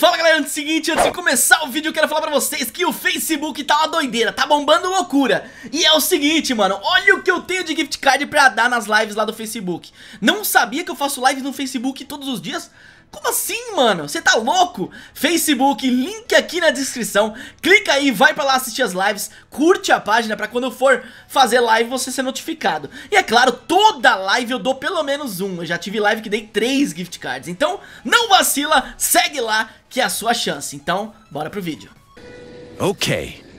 Fala galera, antes seguinte, antes de começar o vídeo eu quero falar pra vocês que o Facebook tá uma doideira, tá bombando loucura E é o seguinte mano, olha o que eu tenho de gift card pra dar nas lives lá do Facebook Não sabia que eu faço live no Facebook todos os dias? Como assim, mano? Você tá louco? Facebook, link aqui na descrição. Clica aí, vai pra lá assistir as lives. Curte a página pra quando eu for fazer live você ser notificado. E é claro, toda live eu dou pelo menos um. Eu já tive live que dei três gift cards. Então, não vacila, segue lá que é a sua chance. Então, bora pro vídeo. Ok.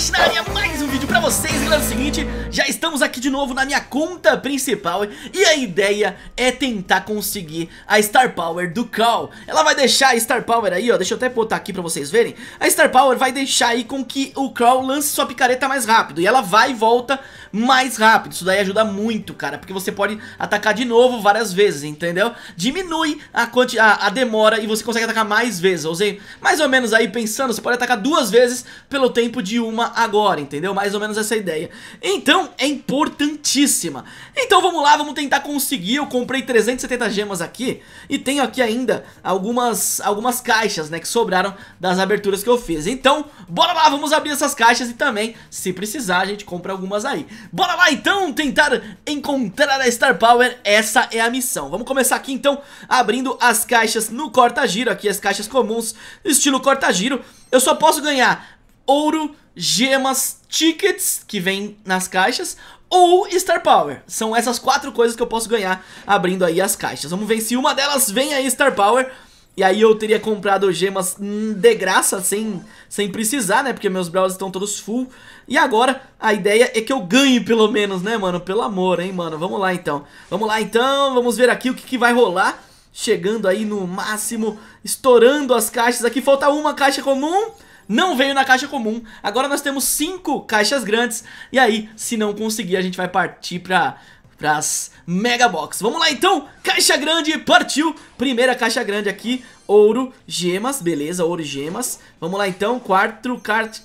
Clash na área, mais um vídeo pra vocês Galera, é o seguinte, já estamos aqui de novo na minha conta principal E a ideia é tentar conseguir a Star Power do Call Ela vai deixar a Star Power aí, ó, deixa eu até botar aqui pra vocês verem. A Star Power vai deixar aí com que o Crawl lance sua picareta mais rápido E ela vai e volta mais rápido. Isso daí ajuda muito, cara, porque você pode atacar de novo várias vezes, entendeu? Diminui a, a, a demora e você consegue atacar mais vezes. Eu usei mais ou menos aí pensando, você pode atacar duas vezes pelo tempo de uma agora, entendeu? Mais ou menos essa ideia. Então, é importantíssima. Então vamos lá, vamos tentar conseguir. Eu comprei 370 gemas aqui e tenho aqui ainda algumas, algumas caixas, né, que sobraram das aberturas que eu fiz. Então, bora lá, vamos abrir essas caixas e também, se precisar, a gente compra algumas aí. Bora lá então tentar encontrar a Star Power, essa é a missão. Vamos começar aqui então abrindo as caixas no corta-giro, aqui as caixas comuns, estilo corta-giro. Eu só posso ganhar ouro, gemas, tickets que vem nas caixas ou Star Power. São essas quatro coisas que eu posso ganhar abrindo aí as caixas. Vamos ver se uma delas vem aí Star Power. E aí eu teria comprado gemas de graça, sem, sem precisar, né? Porque meus brawlers estão todos full. E agora a ideia é que eu ganhe pelo menos, né, mano? Pelo amor, hein, mano? Vamos lá então. Vamos lá então, vamos ver aqui o que, que vai rolar. Chegando aí no máximo, estourando as caixas. Aqui falta uma caixa comum não veio na caixa comum. Agora nós temos cinco caixas grandes. E aí, se não conseguir, a gente vai partir pra pras Mega Box. Vamos lá então, caixa grande, partiu. Primeira caixa grande aqui, ouro, gemas, beleza, ouro e gemas. Vamos lá então, quatro,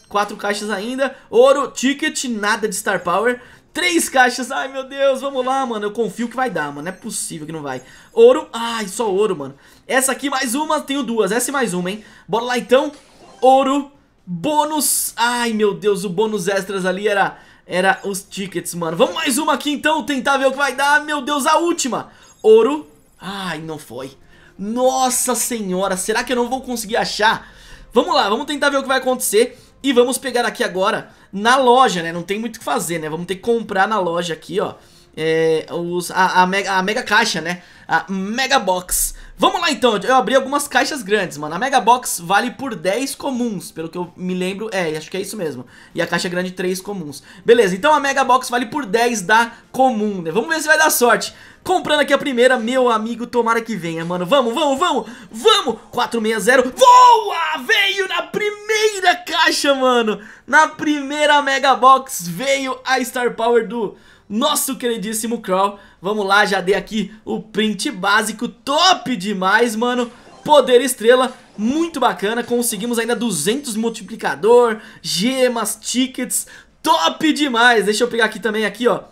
quatro caixas ainda, ouro, ticket, nada de Star Power. Três caixas, ai meu Deus, vamos lá, mano Eu confio que vai dar, mano, não é possível que não vai Ouro, ai, só ouro, mano Essa aqui mais uma, tenho duas, essa e mais uma, hein Bora lá então, ouro Bônus, ai meu Deus, o bônus extras ali era, era os tickets, mano Vamos mais uma aqui então, tentar ver o que vai dar Meu Deus, a última Ouro, ai, não foi Nossa senhora, será que eu não vou conseguir achar? Vamos lá, vamos tentar ver o que vai acontecer E vamos pegar aqui agora na loja, né? Não tem muito o que fazer, né? Vamos ter que comprar na loja aqui, ó. É, os, a, a, mega, a mega caixa, né? A Mega Box. Vamos lá então, eu abri algumas caixas grandes, mano. A Mega Box vale por 10 comuns, pelo que eu me lembro. É, acho que é isso mesmo. E a caixa grande 3 comuns. Beleza, então a Mega Box vale por 10 da comum, né? Vamos ver se vai dar sorte. Comprando aqui a primeira, meu amigo, tomara que venha, mano. Vamos, vamos, vamos, vamos. 460, voa! Veio na primeira caixa, mano. Na primeira Mega Box veio a Star Power do nosso queridíssimo Crawl. Vamos lá, já dei aqui o print básico, top demais, mano. Poder estrela, muito bacana, conseguimos ainda 200 multiplicador, gemas, tickets, top demais. Deixa eu pegar aqui também, aqui ó,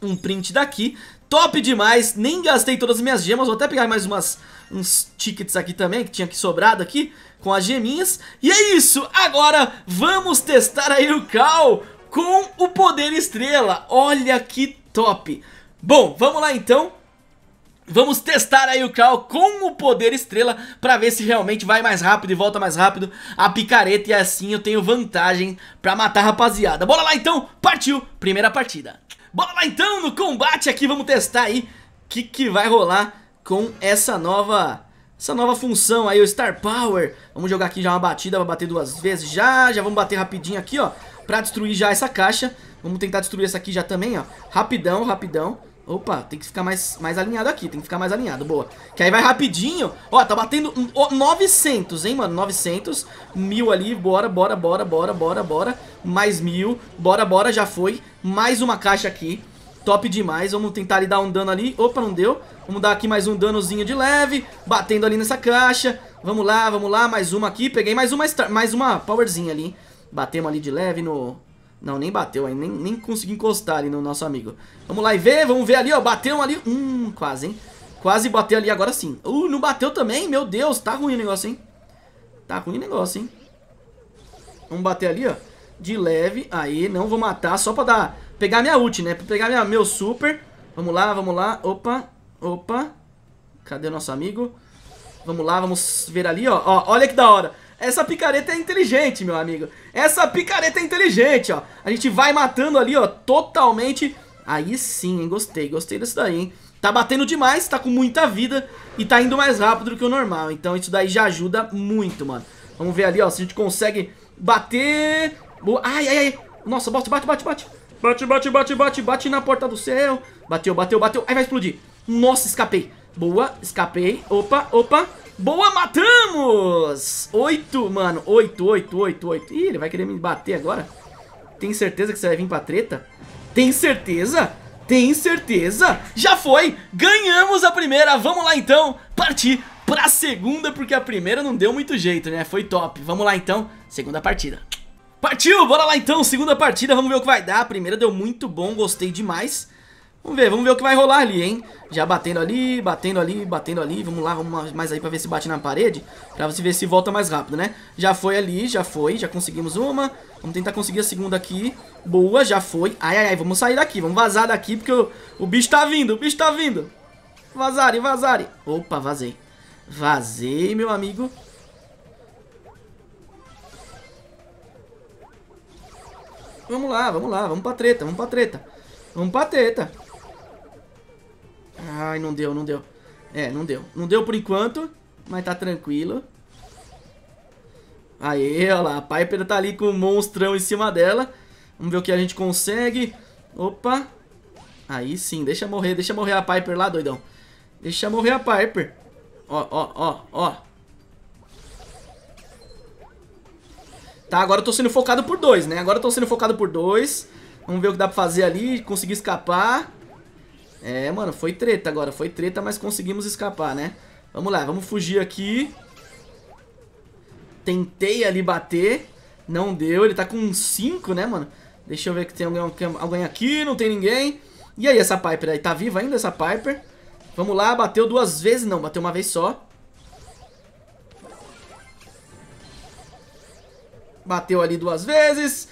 um print daqui. Top demais, nem gastei todas as minhas gemas, vou até pegar mais umas, uns tickets aqui também, que tinha aqui sobrado aqui, com as geminhas. E é isso, agora vamos testar aí o Cal com o poder estrela, olha que top. Bom, vamos lá então. Vamos testar aí o Cal com o poder estrela pra ver se realmente vai mais rápido e volta mais rápido a picareta e assim eu tenho vantagem pra matar a rapaziada. Bora lá então, partiu, primeira partida. Bora lá então no combate aqui, vamos testar aí o que, que vai rolar com essa nova essa nova função aí, o Star Power. Vamos jogar aqui já uma batida, vai bater duas vezes já, já vamos bater rapidinho aqui, ó, pra destruir já essa caixa. Vamos tentar destruir essa aqui já também, ó, rapidão, rapidão. Opa, tem que ficar mais, mais alinhado aqui, tem que ficar mais alinhado, boa. Que aí vai rapidinho, ó, tá batendo 900, hein, mano, 900 Mil ali, bora, bora, bora, bora, bora, bora. Mais mil, bora, bora, já foi. Mais uma caixa aqui, top demais Vamos tentar ali dar um dano ali, opa, não deu Vamos dar aqui mais um danozinho de leve Batendo ali nessa caixa Vamos lá, vamos lá, mais uma aqui Peguei mais uma, mais uma powerzinha ali Batemos ali de leve no, Não, nem bateu aí, nem, nem consegui encostar ali no nosso amigo. Vamos lá e ver, vamos ver ali, ó, bateu ali. Hum, quase, hein? Quase bateu ali, agora sim. Uh, não bateu também? Meu Deus, tá ruim o negócio, hein? Tá ruim o negócio, hein? Vamos bater ali, ó. De leve. Aí, não vou matar, só pra dar... Pegar minha ult, né? Pra pegar minha, meu super. Vamos lá, vamos lá. Opa, opa. Cadê o nosso amigo? Vamos lá, vamos ver ali, ó. ó olha que da hora. Essa picareta é inteligente, meu amigo. Essa picareta é inteligente, ó. A gente vai matando ali, ó, totalmente... Aí sim, hein? Gostei, gostei disso daí, hein? Tá batendo demais, tá com muita vida e tá indo mais rápido do que o normal. Então isso daí já ajuda muito, mano. Vamos ver ali, ó, se a gente consegue bater... Ai, ai, ai. Nossa, bate, bate, bate, bate. Bate, bate, bate, bate, bate na porta do céu. Bateu, bateu, bateu. Aí vai explodir. Nossa, escapei. Boa, escapei. Opa, opa. Boa, matamos! Oito, mano. Oito, oito, oito, oito. Ih, ele vai querer me bater agora? Tem certeza que você vai vir pra treta? Tem certeza? Tem certeza? Já foi! Ganhamos a primeira! Vamos lá então partir pra segunda, porque a primeira não deu muito jeito, né? Foi top. Vamos lá então, segunda partida. Partiu! Bora lá então, segunda partida, vamos ver o que vai dar. A primeira deu muito bom, gostei demais. Vamos ver, vamos ver o que vai rolar ali, hein? Já batendo ali, batendo ali, batendo ali. Vamos lá, vamos mais aí pra ver se bate na parede. Pra você ver se volta mais rápido, né? Já foi ali, já foi, já conseguimos uma. Vamos tentar conseguir a segunda aqui. Boa, já foi. Ai, ai, ai, vamos sair daqui, vamos vazar daqui porque o, o bicho tá vindo, o bicho tá vindo. Vazare, vazare. Opa, vazei. Vazei, meu amigo. Vamos lá, vamos lá, vamos pra treta, vamos pra treta. Vamos pra treta. Ai, não deu, não deu. É, não deu. Não deu por enquanto, mas tá tranquilo. Aê, olha lá. A Piper tá ali com um monstrão em cima dela. Vamos ver o que a gente consegue. Opa. Aí sim, deixa morrer, deixa morrer a Piper lá, doidão. Deixa morrer a Piper. Ó, ó, ó, ó. Tá, agora eu tô sendo focado por dois, né? Agora eu tô sendo focado por dois. Vamos ver o que dá pra fazer ali, conseguir escapar. É, mano, foi treta agora, foi treta, mas conseguimos escapar, né? Vamos lá, vamos fugir aqui. Tentei ali bater, não deu, ele tá com 5, né, mano? Deixa eu ver que tem alguém, alguém aqui, não tem ninguém. E aí, essa Piper aí, tá viva ainda essa Piper? Vamos lá, bateu duas vezes, não, bateu uma vez só. Bateu ali duas vezes.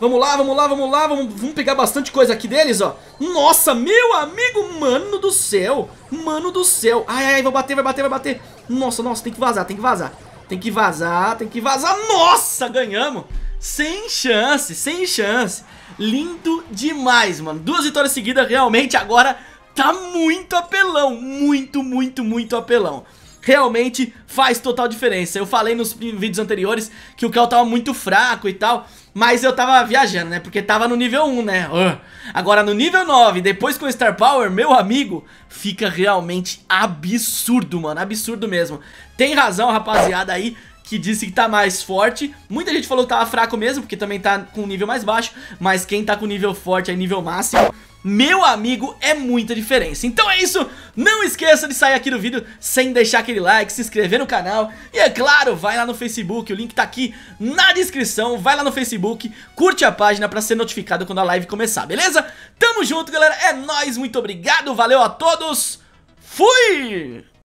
Vamos lá, vamos lá, vamos lá, vamos, vamos pegar bastante coisa aqui deles, ó. Nossa, meu amigo, mano do céu. Mano do céu. Ai, ai, vai bater, vai bater, vai bater. Nossa, nossa, tem que vazar, tem que vazar. Tem que vazar, tem que vazar. Nossa, ganhamos. Sem chance, sem chance. Lindo demais, mano. Duas vitórias seguidas, realmente agora tá muito apelão. Muito, muito, muito apelão realmente faz total diferença. Eu falei nos vídeos anteriores que o Cal tava muito fraco e tal, mas eu tava viajando, né? Porque tava no nível 1, né? Uh. Agora no nível 9, depois com o Star Power, meu amigo, fica realmente absurdo, mano. Absurdo mesmo. Tem razão, rapaziada, aí que disse que tá mais forte. Muita gente falou que tava fraco mesmo, porque também tá com nível mais baixo. Mas quem tá com nível forte, aí nível máximo, meu amigo, é muita diferença. Então é isso, não esqueça de sair aqui do vídeo sem deixar aquele like, se inscrever no canal e é claro, vai lá no Facebook, o link tá aqui na descrição, vai lá no Facebook, curte a página pra ser notificado quando a live começar, beleza? Tamo junto galera, é nóis, muito obrigado, valeu a todos, fui!